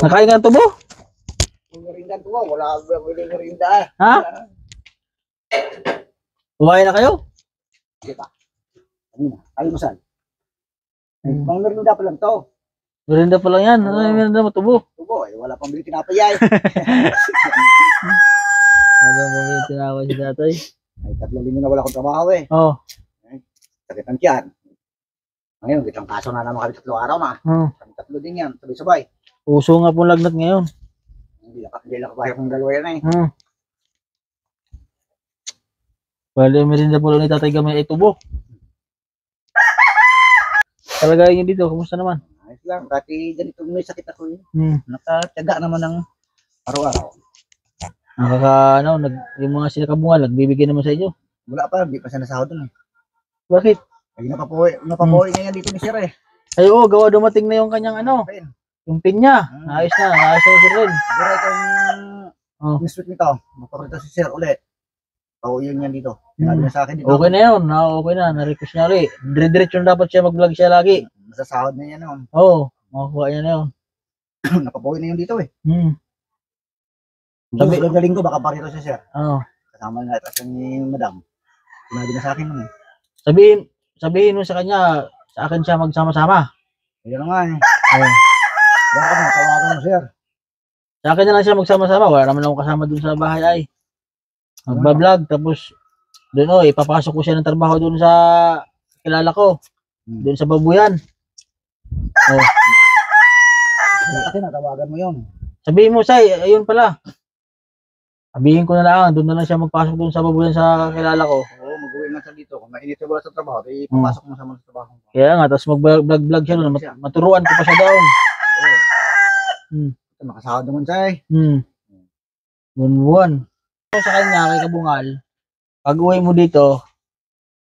Nakain ka ng tubo? Merinda ko, wala akong bili merinda. Ha? Kumain na kayo? Di ba? Ano na? Almusal. Hmm. Pang merinda pa lang to. Merinda pa lang yan. Ano yung merinda mo? Tubo. Tubo, eh, wala pang bili tinapayay. Ano mo yung tinawag si tatay? Ay, tatlong linggo na wala akong trabaho eh. Oo. Sakit ang tiyan. Ngayon, kitang kaso na naman kami tatlong araw na. Oh. Kami tatlo din yan, sabay-sabay. Puso nga pong lagnat ngayon. Hindi lang, hindi lang kapaya kong dalawa yan eh. Hmm. Bali, merinda po lang ni tatay gamay ay tubo. Talagay niyo dito. Kumusta naman? Ayos lang, dati ganito may sakit ako eh. Hmm. Nakatyaga naman ng araw-araw. Nakaka, ano, nag, yung mga sinakabungal, nagbibigay naman sa inyo. Wala pa, hindi pa siya nasahod dun eh. Bakit? Ay, napapuwi, napapuwi ngayon dito ni Sir eh. Ay, oo, gawa dumating na yung kanyang ano, Ayun. Yung pin niya. Ayos na, ayos na si Ren. Siguro itong Oh. Miss Sweet nito, mapaprito si Sir ulit. Oo, yun yan dito. Sinabi niya sa akin dito. Okay na yun, na okay na, na-request niya ulit. Dire-diretso na dapat siya mag-vlog siya lagi. Masasahod na yan noon. Oo, makukuha niya na yun. Napapuwi na yun dito eh. Hmm. Sabi, yung galing ko, baka parito si Sir. Oo. Kasama na ito ni Madam. Sinabi na sa akin nun eh. Sabihin, sabihin mo sa kanya, sa akin siya magsama-sama. Ayun nga eh. Oo. Baka kami, tawagan mo Sir. Sa akin na lang siya magsama-sama. Wala naman akong kasama dun sa bahay ay. Magbablog, tapos doon oh, ipapasok ko siya ng trabaho doon sa kilala ko. Hmm. Doon sa babuyan. Oh. Kasi natawagan mo yun. Sabihin mo, Say, ayun pala. Sabihin ko na lang, doon na lang siya magpasok doon sa babuyan sa kilala ko. Oo, mag-uwi na siya dito. Kung mainit wala sa trabaho, di papasok mo sa mga trabaho. Kaya nga, tapos mag-vlog-vlog siya doon. Mat- maturuan ko pa siya doon. Hmm. Makasahod naman siya eh. Hmm. Buwan-buwan. So, sa kanya, kay Kabungal, pag uwi mo dito,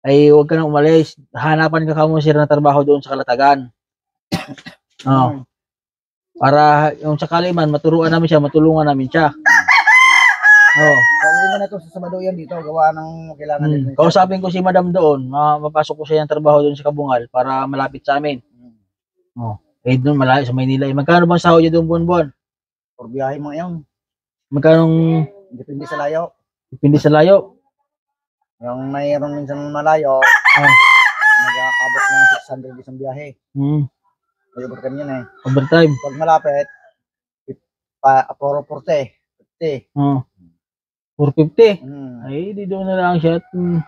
ay huwag ka nang umalis. Hanapan ka kamo sir na trabaho doon sa Kalatagan. Oh. Para yung sakali man, maturuan namin siya, matulungan namin siya. Oh. Kung hindi na ito sa Sabado yan dito, gawa ng kailangan Hmm. din. Kausapin ko si Madam doon, ma- mapasok ko siya ng trabaho doon sa Kabungal para malapit sa amin. Hmm. Eh doon malayo sa Maynila. Eh, magkano bang sahod niya doon buwan-buwan? For biyahe mo yun. Magkano Depende sa layo. depende sa layo? Yung mayroon minsan malayo, Ah. nag-aabot ng 600 isang biyahe. Hmm. May overtime yun eh. Overtime. Pag malapit, pa, puro porte. 50. Oh. 450. Hmm. Ay, di doon na lang siya. at, mm,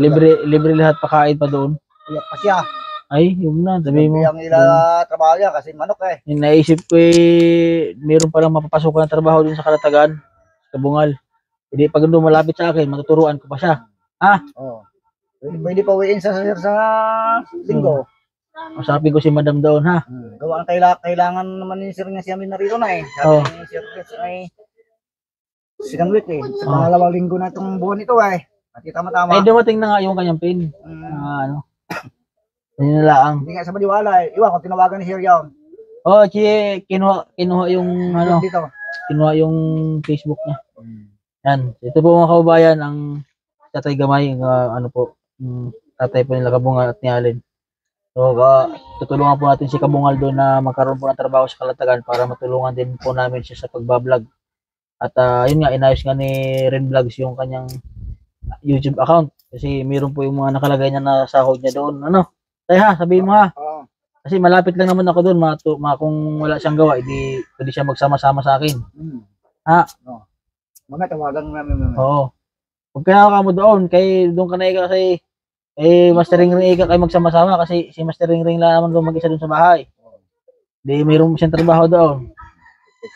libre, libre lahat pakain pa doon. Iyak pa siya. Ay, yun na, sabi mo. Yung ila trabaho niya kasi manok eh. Yung naisip ko eh, meron palang mapapasok ng trabaho doon sa Kalatagan, sa Bungal. Hindi, pag malapit sa akin, matuturuan ko pa siya. Oh. Pwede, pwede pa uwiin sa sir sa linggo. Usapin ko si Madam doon, ha? Hmm. Gawa ang kaila, kailangan naman ni sir niya siya narito na eh. Sabi Oh. ni sir ay second week eh. Sa Oh. pangalawang linggo na itong buwan ito eh. At tama-tama. Ay, dumating na nga yung kanyang pin. Hmm. Ah, ano. Yun na lang. Hindi nga sa maliwala eh. Iwan kung tinawagan ni Sir Yawn. Oh, chi, kinuha, kinuha yung, ano, Dito. kinuha yung Facebook niya. Yan. Ito po mga kababayan, ang tatay gamay, ang, ah, ano po, yung tatay po nila Kabungal at ni Allen. So, ah, tutulungan po natin si Kabungal doon na magkaroon po ng trabaho sa Kalatagan para matulungan din po namin siya sa pagbablog. At ah, yun nga, inayos nga ni Ren Vlogs yung kanyang YouTube account. Kasi meron po yung mga nakalagay niya na sahod niya doon. Ano? Tay ha, sabihin mo ha. Oo. Kasi malapit lang naman ako doon. Matu, ma, kung wala siyang gawa, hindi pwede siya magsama-sama sa akin. Hmm. Ha? Oh. Mga tawagan namin namin. Oo. Huwag ka na mo doon, kay doon ka na ika kasi eh Master Ring Ring ika kayo magsama-sama kasi si Master Ring Ring lang naman doon mag-isa doon sa bahay. Di mayroon siyang trabaho doon.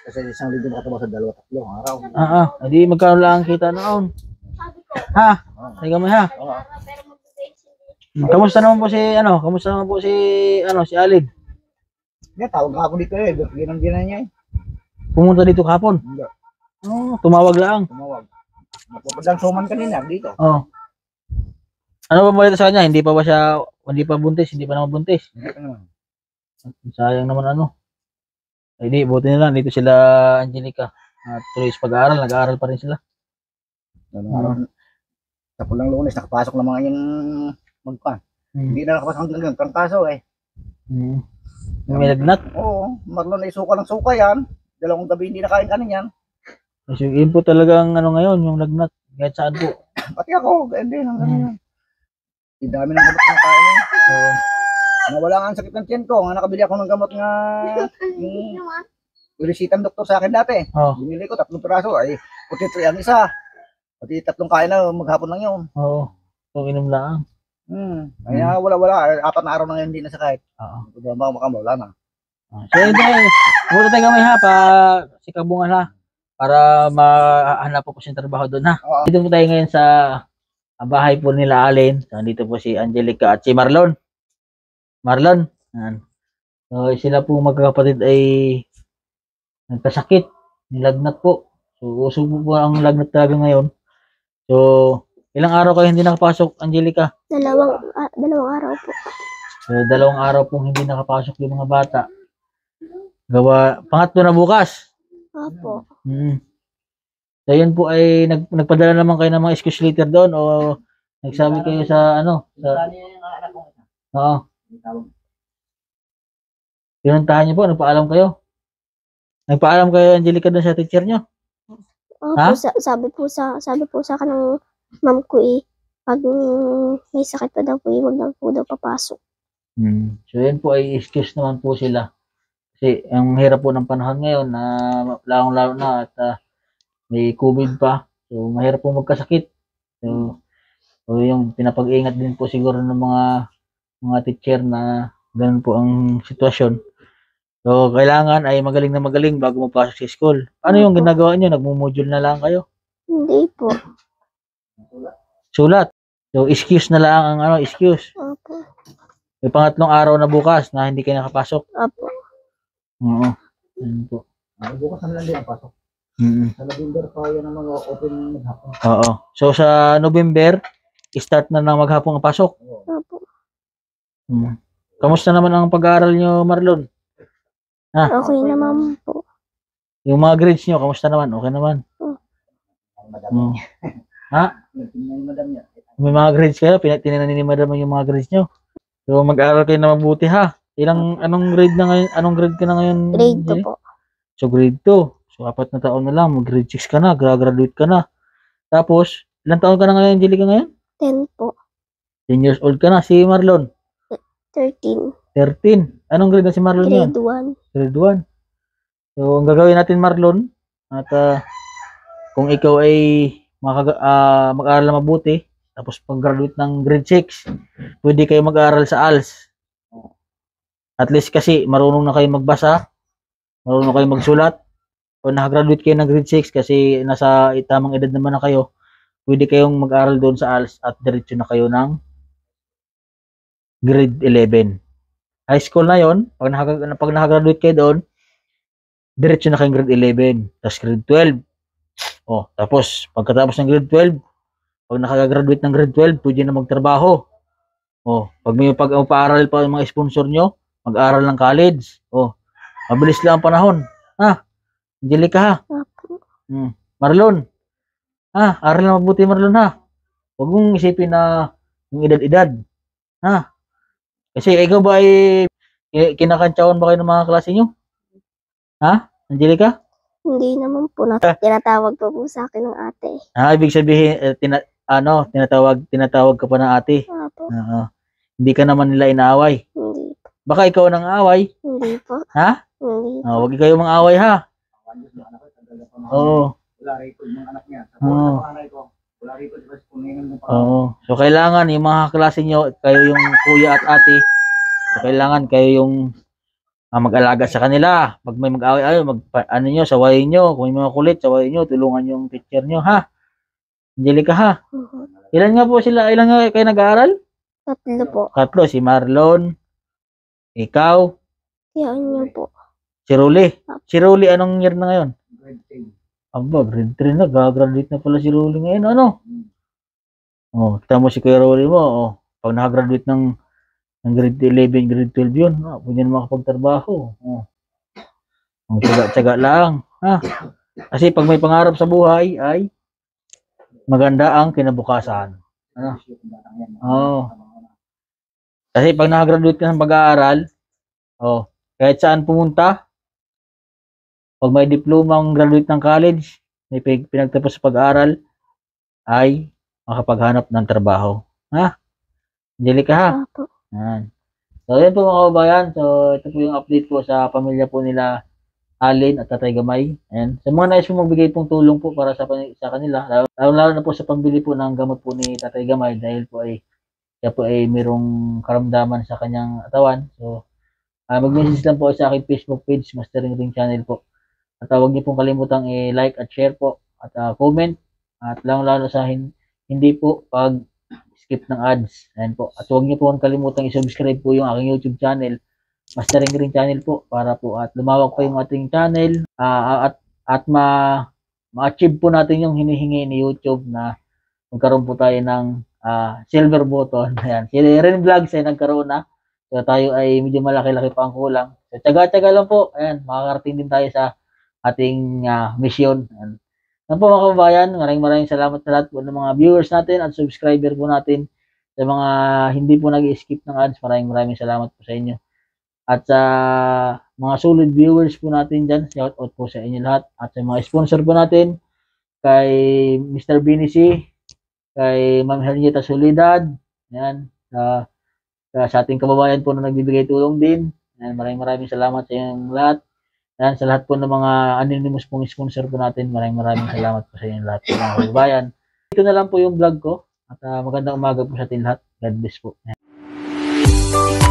Kasi isang linggo makatawa sa dalawa tatlo araw. Ah, ah. Hindi magkaroon lang ang kita noon. Ha? Oo. Sige mo ha. Oo. Kamusta naman po si ano? Kamusta naman po si ano si Alid? Nga, tawag ako dito eh. Ginang ginan niya eh. Pumunta dito kahapon. Hindi. Oh, tumawag lang. Tumawag. Napupunta suman kanina dito. Oh. Ano ba mo sa kanya? Hindi pa ba siya hindi pa buntis, hindi pa naman buntis. Hindi pa naman. Sayang naman ano. Ay di, buti na lang dito sila Angelica. At tuloy sa pag-aaral, nag-aaral pa rin sila. Ano, ano, sa pulang lunes, nakapasok na mga yung magpan. Hmm. Hindi na nakapasok hanggang ngayon. Pang kaso eh. Hmm. May lagnat. Oo, marlon na isuka ng suka yan. dalawang gabi hindi nakain kanin yan. Kasi yun po talagang ano ngayon, yung lagnat. Kahit saan po. Pati ako, ganyan din. Ang Hmm. Ang dami ng gamot na kain eh. So, Nawala nga ang sakit ng tiyan ko. Nga nakabili ako ng gamot nga yung Ilisita ng doktor sa akin dati. oh, Binili ko tatlong piraso. Ay, puti ang isa. Pati tatlong kain na maghapon lang yun. oo. So, inom lang. Hmm. Kaya wala wala. Apat na araw na ngayon hindi na sakit. Oo. Kung ba makama, wala na. Ah, So, hindi. Muna tayo gamay ha, pa si Kabungan ha. Para mahanap po po siyang trabaho doon ha. Oo. Dito po tayo ngayon sa ang bahay po nila Allen. So, dito po si Angelica at si Marlon. Marlon. Yan. So, sila po magkakapatid ay nagkasakit. Nilagnat po. So, uso po po ang lagnat talaga ngayon. So, ilang araw kayo hindi nakapasok, Angelica? Dalawang, ah, dalawang araw po. So, dalawang araw pong hindi nakapasok yung mga bata. Gawa, pangatlo na bukas. Opo. Hmm. So, yun po ay nag, nagpadala naman kayo ng mga excuse letter doon o nagsabi kayo sa ano, sa, yung anak ko. oo, pinuntahan niyo po, nagpaalam kayo. Nagpaalam kayo, Angelica, doon sa teacher niyo. Opo, Ha? sa, sabi po sa, sabi po sa akin ng ma'am ko eh, pag may sakit pa daw po eh, wag daw po daw papasok. Hmm. So, yun po ay excuse naman po sila. Kasi, ang hirap po ng panahon ngayon na lalong-lalo na at ah, may COVID pa. So, mahirap po magkasakit. So, so yung pinapag-ingat din po siguro ng mga mga teacher na ganun po ang sitwasyon. So, kailangan ay magaling na magaling bago mapasok sa school. Ano yung ginagawa niyo? Nagmumodule na lang kayo? Hindi po. Sulat. So, excuse na lang ang ano, excuse. Opo. May pangatlong araw na bukas na hindi kayo nakapasok. Opo. Oo. Yun po. Ah, Bukas na lang din ang pasok. Mm. Sa November pa yan ang mga open maghapon. Oo. So sa November, start na ng maghapong ang pasok. Opo. Mm. Kamusta naman ang pag-aaral nyo, Marlon? Okay naman po. Yung mga grades nyo, kamusta naman? Okay naman. Ang madam Tingnan yung madam niya. May mga grades kayo, pinatinanin ni madam yung mga grades nyo. So mag-aaral kayo na mabuti ha. Ilang, anong grade na ngayon? Anong grade ka na ngayon? Grade 2 Jenny? po. So grade 2. So apat na taon na lang, mag-grade 6 ka na, graduate ka na. Tapos, ilang taon ka na ngayon, Angelica ngayon? 10 po. 10 years old ka na. Si Marlon, 13. 13. Anong grade na si Marlon ngayon? Grade 1. Grade 1. So, ang gagawin natin, Marlon, at ah, kung ikaw ay ah, mag-aaral na mabuti, tapos pag-graduate ng grade 6, pwede kayo mag-aaral sa ALS. At least kasi marunong na kayo magbasa, marunong kayo magsulat. O nakagraduate kayo ng grade 6 kasi nasa tamang edad naman na kayo, pwede kayong mag-aaral doon sa ALS at diretso na kayo ng grade 11 high school na yon pag, naka, pag nakagraduate kayo doon, diretso na kayong grade 11, tapos grade 12. Oh, tapos pagkatapos ng grade 12, pag nakagraduate ng grade 12, pwede na magtrabaho. Oh, pag may pag paaral pa yung mga sponsor nyo, mag-aral ng college. Oh, mabilis lang ang panahon. Ha? Angelica ha? Hmm. Marlon. Ha? Aral na mabuti Marlon ha? Huwag mong isipin na yung edad-edad. Ha? Kasi ikaw ba ay ki- kinakantsawan ba kayo ng mga klase nyo? Ha? Angelica? Hindi naman po. Na, tinatawag po po sa akin ng ate. Ah, ibig sabihin, eh, tina, ano, tinatawag, tinatawag ka pa ng ate. Opo. Oo. Hindi ka naman nila inaaway. Hindi. Baka ikaw nang away. Hindi po. Ha? Hindi. Oh, huwag kayo mang away ha. Oo. Wala rito yung anak niya. Sa Oo. oh. panganay ko, wala rito di ba ngayon mo pa. Oo. So, kailangan yung mga klase nyo, kayo yung kuya at ate, so, kailangan kayo yung ah, mag-alaga sa kanila. Pag may mag-away, ay, mag, ano nyo, sawayin nyo. Kung may mga kulit, sawayin nyo, tulungan yung teacher nyo, ha? Angelica, ha? Ilan nga po sila, ilan nga kayo nag-aaral? Tatlo po. Katlo, si Marlon, ikaw, Yan niyo po. si Ruli. Si Ruli, anong year na ngayon? Grade 10. Aba, grade 3 na, gagraduate na pala si Ruli ngayon, ano? Oh, kita mo si Kuya Ruli mo, oh. Pag nakagraduate ng, ng grade 11, grade 12 yun, ah, pwede na makapagtrabaho. Oh. Oh, tsaga-tsaga lang, ha? Kasi pag may pangarap sa buhay, ay maganda ang kinabukasan. Ano? Oo. Kasi pag nakagraduate ka ng pag-aaral, oh, kahit saan pumunta, pag may diplomang graduate ng college, may pinagtapos sa pag-aaral, ay makapaghanap ng trabaho. Ha? Angelica ha? Opo. Yan. So, yan po mga kababayan. So, ito po yung update po sa pamilya po nila Alin at Tatay Gamay. Ayan. Sa mga nais po magbigay pong tulong po para sa, sa kanila, lalo, lalo na po sa pambili po ng gamot po ni Tatay Gamay dahil po ay siya po ay mayroong karamdaman sa kanyang katawan. So, ah, mag-message lang po sa aking Facebook page, Mastering Ring Channel po. At uh, huwag niyo pong kalimutang i-like at share po at ah, comment. At lang lalo sa hin- hindi po pag skip ng ads. Ayan po. At huwag niyo po kalimutang i-subscribe po yung aking YouTube channel, Mastering Green Channel po para po at lumawak pa yung ating channel ah, at at ma ma-achieve po natin yung hinihingi ni YouTube na magkaroon po tayo ng ah, silver button. Ayan. Si Ren Vlogs ay nagkaroon na. So tayo ay medyo malaki-laki pa ang kulang. So tsaga-tsaga lang po. Ayan, makakarating din tayo sa ating ah, mission. Ayan. Yan po mga kababayan, maraming maraming salamat sa lahat po ng mga viewers natin at subscriber po natin. Sa mga hindi po nag-skip ng ads, maraming maraming salamat po sa inyo. At sa mga solid viewers po natin dyan, shout out po sa inyo lahat. At sa mga sponsor po natin, kay Mr. Binici, kay Ma'am Hernieta Solidad, yan, sa, sa, ating kababayan po na nagbibigay tulong din. Yan, maraming maraming salamat sa inyong lahat. Yan, sa lahat po ng mga anonymous pong sponsor po natin, maraming maraming salamat po sa inyong lahat po mga kababayan. Ito na lang po yung vlog ko. At ah, magandang umaga po sa ating lahat. God bless po. Yan.